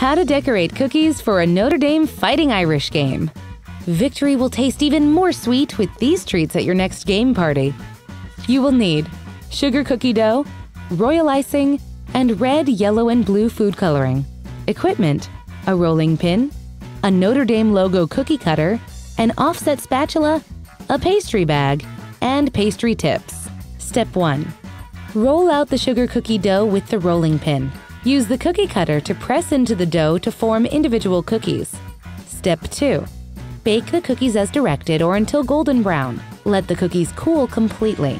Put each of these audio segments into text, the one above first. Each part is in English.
How to decorate cookies for a Notre Dame Fighting Irish game. Victory will taste even more sweet with these treats at your next game party. You will need sugar cookie dough, royal icing, and red, yellow, and blue food coloring. Equipment a rolling pin, a Notre Dame logo cookie cutter, an offset spatula, a pastry bag, and pastry tips. Step 1. Roll out the sugar cookie dough with the rolling pin. Use the cookie cutter to press into the dough to form individual cookies. Step 2. Bake the cookies as directed or until golden brown. Let the cookies cool completely.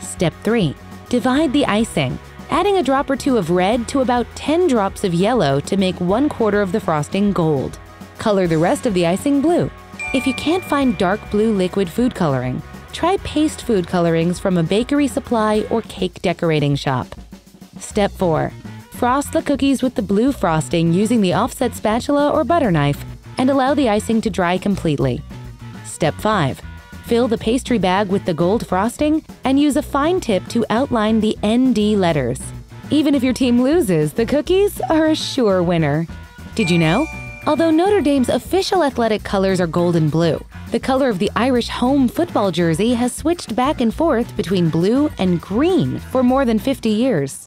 Step 3. Divide the icing, adding a drop or two of red to about 10 drops of yellow to make one quarter of the frosting gold. Color the rest of the icing blue. If you can't find dark blue liquid food coloring, try paste food colorings from a bakery supply or cake decorating shop. Step 4. Frost the cookies with the blue frosting using the offset spatula or butter knife and allow the icing to dry completely. Step 5. Fill the pastry bag with the gold frosting and use a fine tip to outline the ND letters. Even if your team loses, the cookies are a sure winner. Did you know? Although Notre Dame's official athletic colors are gold and blue, the color of the Irish home football jersey has switched back and forth between blue and green for more than 50 years.